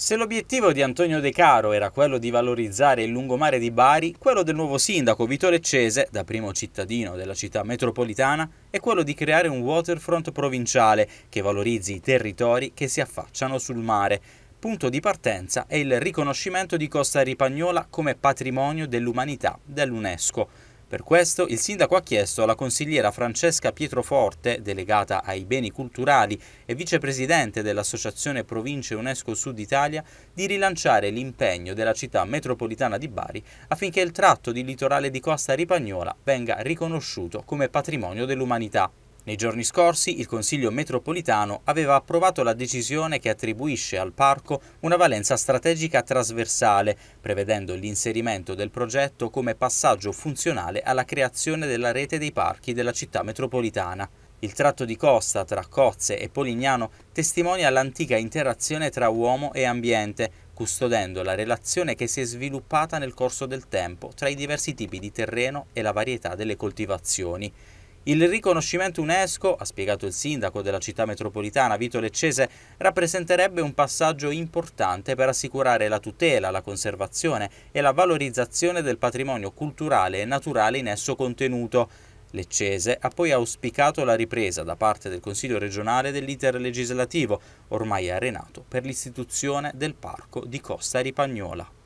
Se l'obiettivo di Antonio De Caro era quello di valorizzare il lungomare di Bari, quello del nuovo sindaco Vito Leccese, da primo cittadino della città metropolitana, è quello di creare un waterfront provinciale che valorizzi i territori che si affacciano sul mare. Punto di partenza è il riconoscimento di Costa Ripagnola come patrimonio dell'umanità dell'UNESCO. Per questo il sindaco ha chiesto alla consigliera Francesca Pietroforte, delegata ai beni culturali e vicepresidente dell'Associazione Province UNESCO Sud Italia, di rilanciare l'impegno della città metropolitana di Bari affinché il tratto di litorale di Costa Ripagnola venga riconosciuto come patrimonio dell'umanità. Nei giorni scorsi il Consiglio metropolitano aveva approvato la decisione che attribuisce al parco una valenza strategica trasversale, prevedendo l'inserimento del progetto come passaggio funzionale alla creazione della rete dei parchi della città metropolitana. Il tratto di costa tra Cozze e Polignano testimonia l'antica interazione tra uomo e ambiente, custodendo la relazione che si è sviluppata nel corso del tempo tra i diversi tipi di terreno e la varietà delle coltivazioni. Il riconoscimento UNESCO, ha spiegato il sindaco della città metropolitana Vito Leccese, rappresenterebbe un passaggio importante per assicurare la tutela, la conservazione e la valorizzazione del patrimonio culturale e naturale in esso contenuto. Leccese ha poi auspicato la ripresa da parte del Consiglio regionale dell'iter legislativo, ormai arenato, per l'istituzione del parco di Costa Ripagnola.